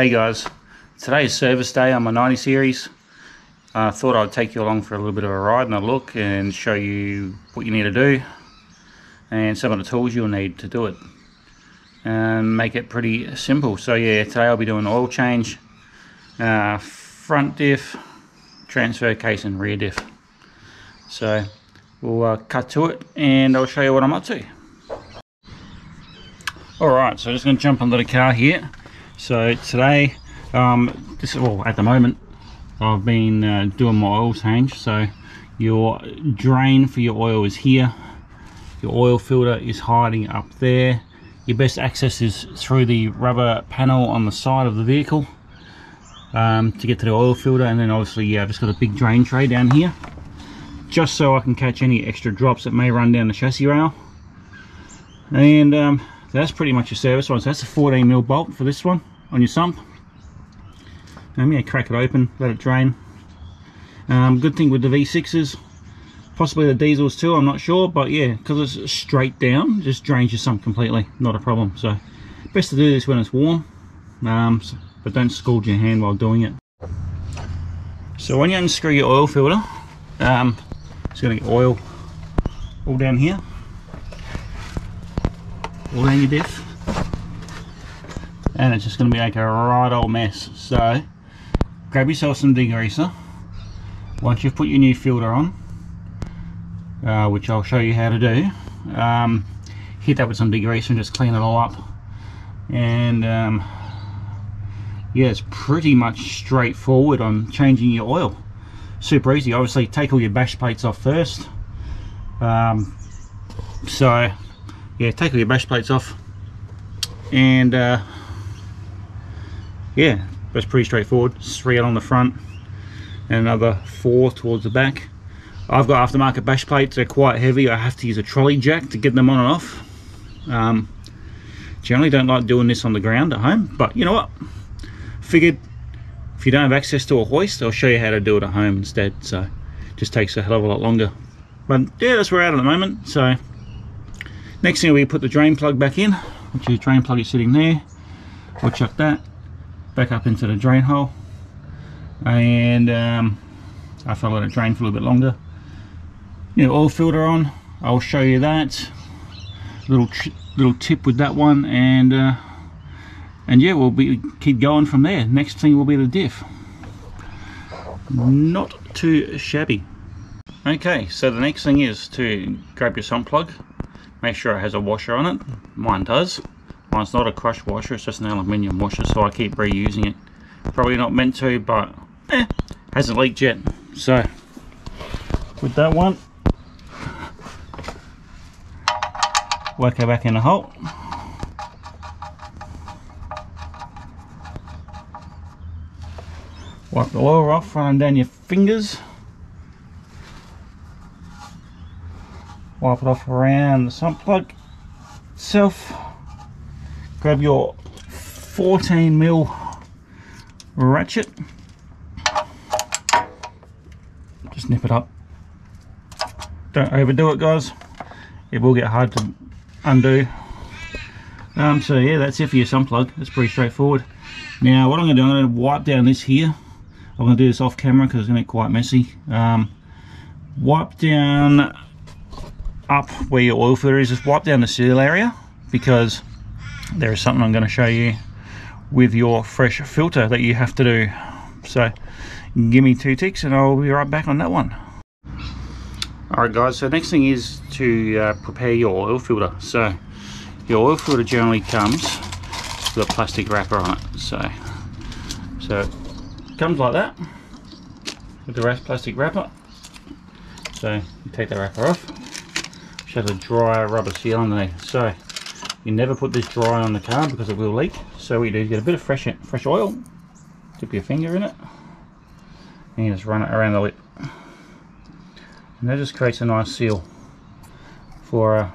Hey guys, today is service day on my 90 series. I uh, thought I'd take you along for a little bit of a ride and a look and show you what you need to do and some of the tools you'll need to do it and make it pretty simple. So yeah, today I'll be doing oil change, uh, front diff, transfer case and rear diff. So we'll uh, cut to it and I'll show you what I'm up to. Alright, so I'm just going to jump under the car here. So today, um, this is, well at the moment, I've been uh, doing my oil change. So your drain for your oil is here. Your oil filter is hiding up there. Your best access is through the rubber panel on the side of the vehicle um, to get to the oil filter. And then obviously, yeah, I've just got a big drain tray down here just so I can catch any extra drops that may run down the chassis rail. And um, that's pretty much your service one. So that's a 14 mil bolt for this one on your sump. I'm going to crack it open, let it drain. Um, good thing with the V6s, possibly the diesels too, I'm not sure, but yeah, because it's straight down, just drains your sump completely, not a problem. So best to do this when it's warm, um, so, but don't scald your hand while doing it. So when you unscrew your oil filter, um, it's going to get oil all down here, your diff and it's just going to be like a right old mess. So grab yourself some degreaser. Once you've put your new filter on uh, which I'll show you how to do um, hit that with some degreaser and just clean it all up. And um, yeah it's pretty much straightforward on changing your oil. Super easy. Obviously take all your bash plates off first. Um, so yeah take all your bash plates off. And uh, yeah that's pretty straightforward. Three on the front and another four towards the back. I've got aftermarket bash plates. They're quite heavy. I have to use a trolley jack to get them on and off. Um, generally don't like doing this on the ground at home but you know what? Figured if you don't have access to a hoist I'll show you how to do it at home instead. So just takes a hell of a lot longer. But yeah that's where we're at at the moment. So next thing we put the drain plug back in which is drain plug is sitting there. We'll chuck that back up into the drain hole. And um, after I let it drain for a little bit longer. You know oil filter on. I'll show you that. Little little tip with that one. And uh, and yeah we'll be keep going from there. Next thing will be the diff. Not too shabby. Okay so the next thing is to grab your sump plug make sure it has a washer on it mine does Mine's not a crush washer, it's just an aluminium washer, so I keep reusing it. Probably not meant to, but eh, hasn't leaked yet. So, with that one, work it back in the hole. Wipe the oil off, running down your fingers. Wipe it off around the sump plug itself. Grab your 14 mil ratchet. Just nip it up. Don't overdo it guys. It will get hard to undo. Um, so yeah that's it for your sump plug. It's pretty straightforward. Now what I'm going to do I'm going to wipe down this here. I'm going to do this off camera because it's going to be quite messy. Um, wipe down up where your oil filter is just wipe down the seal area because there is something I'm going to show you with your fresh filter that you have to do. So give me two ticks and I'll be right back on that one. Alright guys so next thing is to uh, prepare your oil filter. So your oil filter generally comes with a plastic wrapper on it. So so it comes like that with the rest plastic wrapper. So you take the wrapper off which has a dry rubber seal underneath so you never put this dry on the car because it will leak. So what you do is get a bit of fresh fresh oil, dip your finger in it, and you just run it around the lip. And that just creates a nice seal for uh,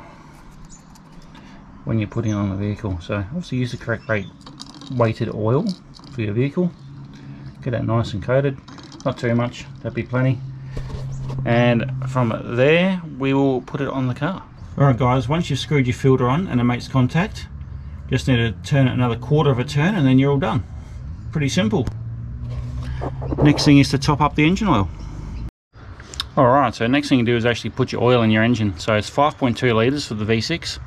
when you're putting it on the vehicle. So obviously use the correct rate weighted oil for your vehicle. Get that nice and coated. Not too much, that'd be plenty. And from there, we will put it on the car. Alright guys, once you've screwed your filter on and it makes contact, just need to turn it another quarter of a turn and then you're all done. pretty simple. Next thing is to top up the engine oil. All right so next thing you do is actually put your oil in your engine. So it's 5.2 liters for the v6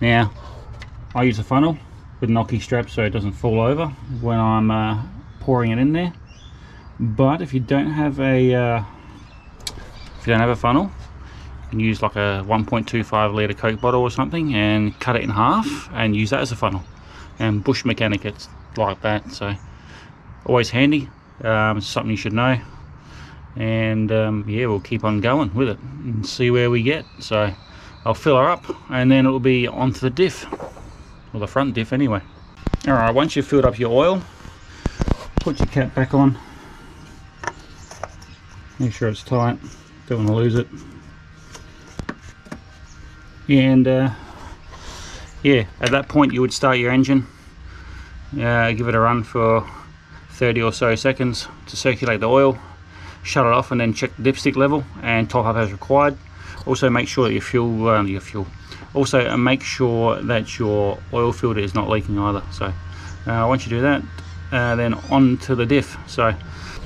now i use a funnel with knocky strap so it doesn't fall over when i'm uh, pouring it in there. But if you don't have a uh, you don't have a funnel can use like a 1.25 litre coke bottle or something and cut it in half and use that as a funnel. And bush mechanic it's like that so always handy um, something you should know. And um, yeah we'll keep on going with it and see where we get. So I'll fill her up and then it'll be onto the diff. Or the front diff anyway. Alright once you've filled up your oil put your cap back on. Make sure it's tight don't want to lose it. And uh, yeah at that point you would start your engine uh, give it a run for 30 or so seconds to circulate the oil shut it off and then check the dipstick level and top up as required. Also make sure that your fuel uh, your fuel. Also uh, make sure that your oil filter is not leaking either. So uh, once you do that uh, then on to the diff. So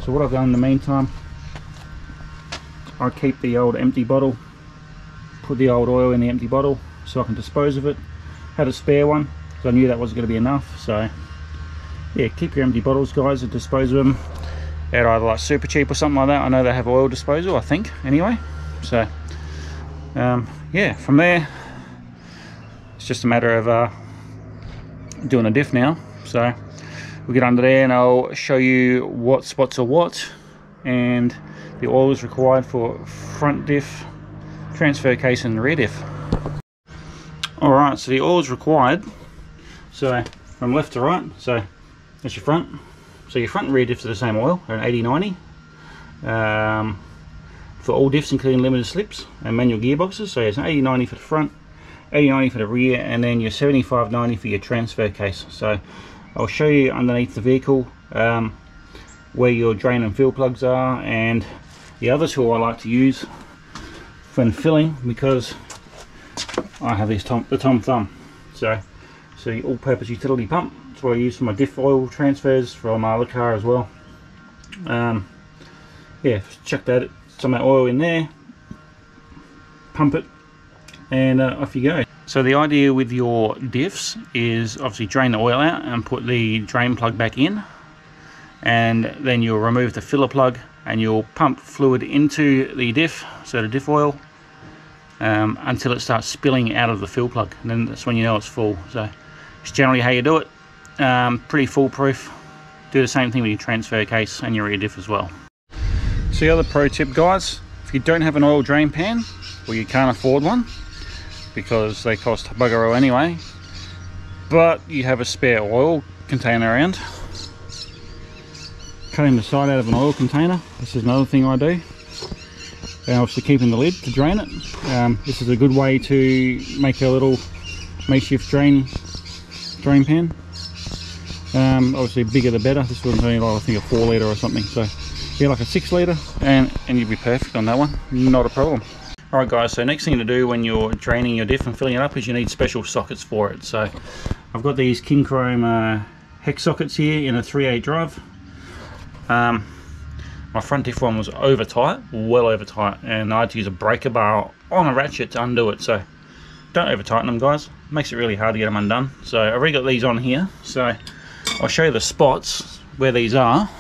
so what I've done in the meantime I keep the old empty bottle put the old oil in the empty bottle so I can dispose of it. Had a spare one because I knew that wasn't going to be enough so yeah keep your empty bottles guys and dispose of them at either like Supercheap or something like that. I know they have oil disposal I think anyway so um, yeah from there it's just a matter of uh, doing a diff now so we'll get under there and I'll show you what spots are what and the oil is required for front diff transfer case and rear diff. All right so the oil is required. So from left to right so that's your front. So your front and rear diffs are the same oil an 80 90 um, for all diffs including limited slips and manual gearboxes so it's an 80 90 for the front 80 90 for the rear and then your 75 90 for your transfer case. So I'll show you underneath the vehicle um, where your drain and fill plugs are and the other tool I like to use when filling because I have this tom, the Tom Thumb. So, so all-purpose utility pump. That's what I use for my diff oil transfers from my other car as well. Um, yeah, chuck that some of that oil in there, pump it, and uh, off you go. So the idea with your diffs is obviously drain the oil out and put the drain plug back in and then you'll remove the filler plug and you'll pump fluid into the diff, so the diff oil, um, until it starts spilling out of the fill plug. And then that's when you know it's full. So it's generally how you do it. Um, pretty foolproof. Do the same thing with your transfer case and your rear diff as well. So the other pro tip guys, if you don't have an oil drain pan, or you can't afford one, because they cost bugger all anyway, but you have a spare oil container around, cutting the side out of an oil container. This is another thing I do. And obviously keeping the lid to drain it. Um, this is a good way to make a little makeshift drain drain pan. Um, obviously bigger the better. This one's only like I think a four litre or something. So yeah, like a six litre and, and you'd be perfect on that one. Not a problem. Alright guys, so next thing to do when you're draining your diff and filling it up is you need special sockets for it. So I've got these King Chrome uh, hex sockets here in a 3/8 drive. Um, my front diff one was over tight, well over tight, and I had to use a breaker bar on a ratchet to undo it. So don't over tighten them, guys. makes it really hard to get them undone. So I've already got these on here. So I'll show you the spots where these are.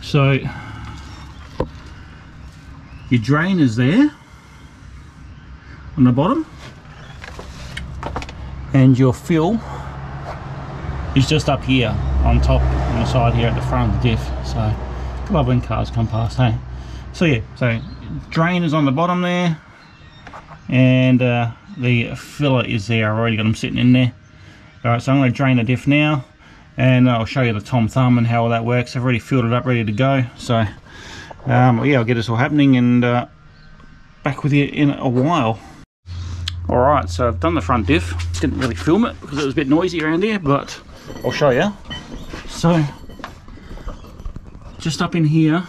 So your drain is there on the bottom, and your fill is just up here on top on the side here at the front of the diff so love when cars come past hey. So yeah so drain is on the bottom there and uh, the filler is there. I've already got them sitting in there. Alright so I'm going to drain the diff now and I'll show you the tom thumb and how all that works. I've already filled it up ready to go so um, yeah I'll get this all happening and uh, back with you in a while. Alright, so I've done the front diff. Didn't really film it because it was a bit noisy around here, but I'll show you. So, just up in here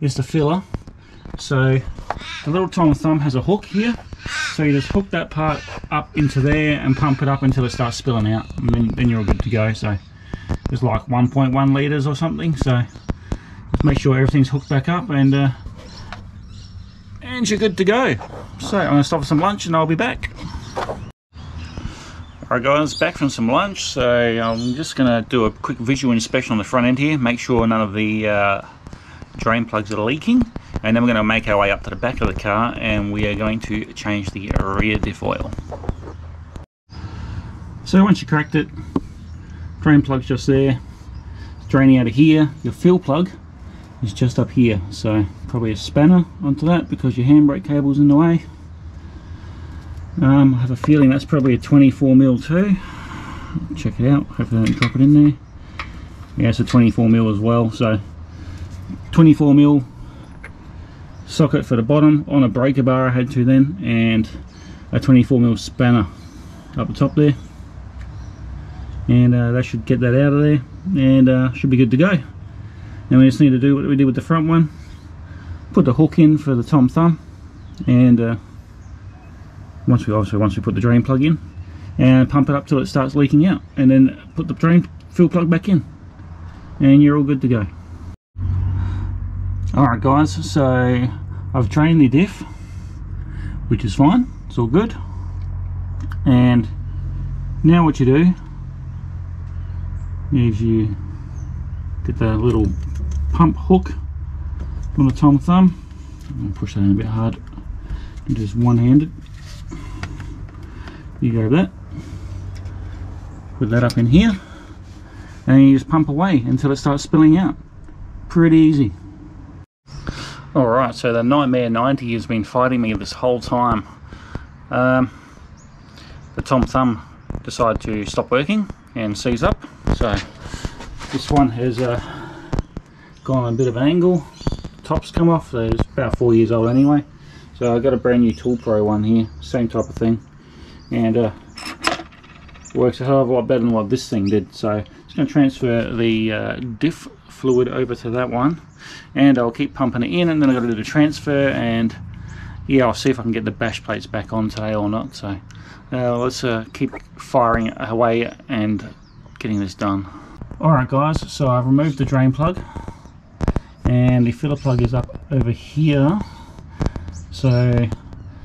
is the filler. So, the little Tom Thumb has a hook here, So you just hook that part up into there and pump it up until it starts spilling out. And then, then you're all good to go. So it's like 1.1 litres or something. So just make sure everything's hooked back up and uh, and you're good to go. So I'm going to stop for some lunch and I'll be back. Alright guys, back from some lunch, so I'm just going to do a quick visual inspection on the front end here, make sure none of the uh, drain plugs are leaking, and then we're going to make our way up to the back of the car and we are going to change the rear diff oil. So once you cracked it, drain plug's just there, it's draining out of here, your fuel plug is just up here, so probably a spanner onto that because your handbrake cable's in the way. Um, I have a feeling that's probably a 24 mil too. Check it out. Hopefully I don't drop it in there. Yeah, it's a 24 mil as well. So 24 mil socket for the bottom on a breaker bar I had to then, and a 24 mil spanner up the top there. And uh, that should get that out of there, and uh, should be good to go. Now we just need to do what we did with the front one. Put the hook in for the tom thumb, and uh, once we obviously once we put the drain plug in and pump it up till it starts leaking out and then put the drain fuel plug back in. And you're all good to go. Alright guys so I've drained the diff which is fine. It's all good. And now what you do is you get the little pump hook on the tom thumb. Push that in a bit hard. Just one-handed you grab that put that up in here. And you just pump away until it starts spilling out. Pretty easy. Alright so the Nightmare 90 has been fighting me this whole time. Um, the Tom Thumb decided to stop working and seize up. So this one has uh, gone a bit of an angle. Tops come off so it's about four years old anyway. So I got a brand new Tool Pro one here same type of thing and uh, works a hell of a lot better than what this thing did. So I'm just going to transfer the uh, diff fluid over to that one. And I'll keep pumping it in and then I've got to do the transfer and yeah I'll see if I can get the bash plates back on today or not. So uh, let's uh, keep firing away and getting this done. Alright guys so I've removed the drain plug and the filler plug is up over here. So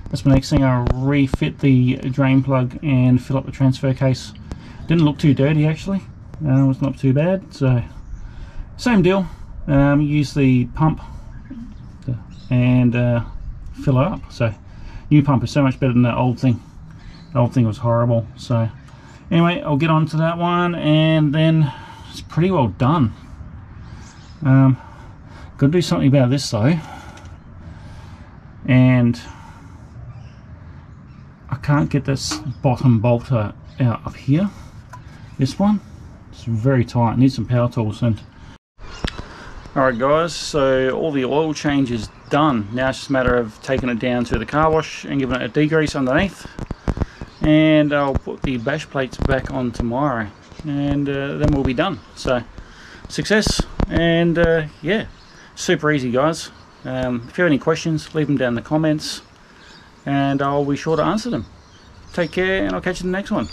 that's the next thing. I refit the drain plug and fill up the transfer case. Didn't look too dirty actually. Uh, it was not too bad. So same deal. Um, use the pump and uh, fill it up. So new pump is so much better than that old thing. The old thing was horrible. So anyway, I'll get on to that one and then it's pretty well done. Um, got to do something about this though. And can't get this bottom bolter out of here. This one it's very tight need some power tools and alright guys so all the oil change is done. Now it's just a matter of taking it down to the car wash and giving it a degrease underneath. And I'll put the bash plates back on tomorrow and uh, then we'll be done. So success and uh, yeah super easy guys. Um, if you have any questions leave them down in the comments and I'll be sure to answer them Take care, and I'll catch you in the next one.